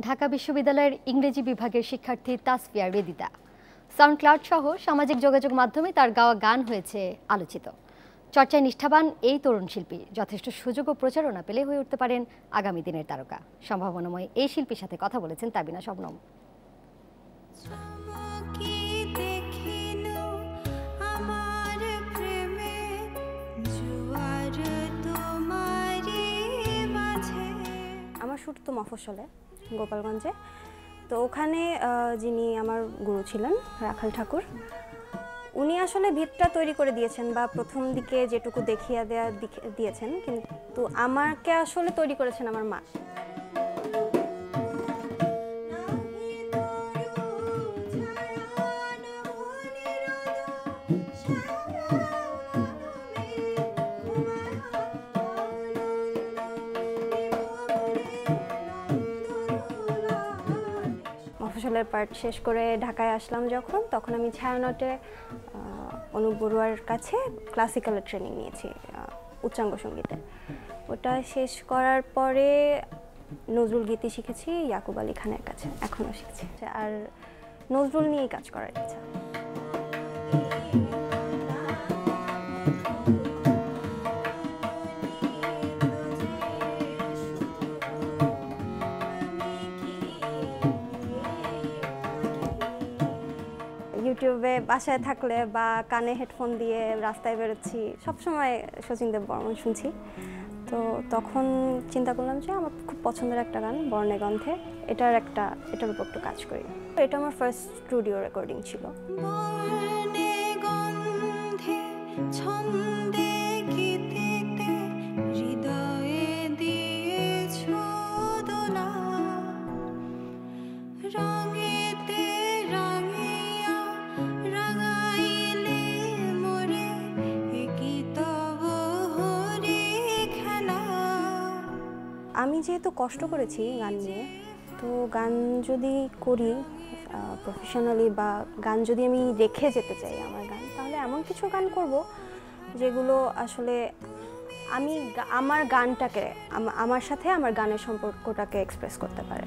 ঢাকা বিশ্ববিদ্যালয়ের ইংরেজি বিভাগের শিক্ষার্থী তাসফিয়া রেদিতা সাউন্ড ক্লাউড সহ সামাজিক যোগাযোগ মাধ্যমে তার গাওয়া গান হয়েছে আলোচিত। চর্চায় নিষ্ঠাবান এই তরুণ শিল্পী যথেষ্ট সুযোগ ও প্রচারণা পেলে হয়ে উঠতে পারেন আগামী দিনের তারকা। সম্ভাবনাময় এই শিল্পীর সাথে কথা বলেছেন তাবিনা শবনম। আমার শ্যুট তো মফস্বলে। গোপালগঞ্জে। তো ওখানে যিনি আমার গুরু ছিলেন, রাখাল ঠাকুর, উনি আসলে ভিতটা তৈরি করে দিয়েছেন বা প্রথম দিকে যেটুকু দেখিয়ে দিকে- দিয়েছেন। কিন্তু আমাকে আসলে তৈরি করেছেন আমার মা। মফসলের পার্ট শেষ করে ঢাকায় আসলাম যখন, তখন আমি ছায়ানটে অনুপ বড়ুয়ার কাছে ক্লাসিক্যালের ট্রেনিং নিয়েছি উচ্চাঙ্গ সঙ্গীতে। ওটা শেষ করার পরে নজরুল গীতি শিখেছি ইয়াকুব আলী খানের কাছে, এখনও শিখছি। আর নজরুল নিয়েই কাজ করার ইচ্ছা। ইউটিউবে বাসায় থাকলে বা কানে হেডফোন দিয়ে রাস্তায় বেরোচ্ছি, সবসময় শচীন দেব বর্মন শুনছি। তো তখন চিন্তা করলাম যে আমার খুব পছন্দের একটা গান, বর্ণে গন্ধে। এটার একটা, এটার উপর একটু কাজ করি। এটা আমার ফার্স্ট স্টুডিও রেকর্ডিং ছিল। রঙেতে আমি যেহেতু কষ্ট করেছি গান নিয়ে, তো গান যদি করি প্রফেশনালি বা গান যদি আমি রেখে যেতে চাই আমার গান, তাহলে এমন কিছু গান করব যেগুলো আসলে আমি আমার গানটাকে আমার সাথে আমার গানের সম্পর্কটাকে এক্সপ্রেস করতে পারে।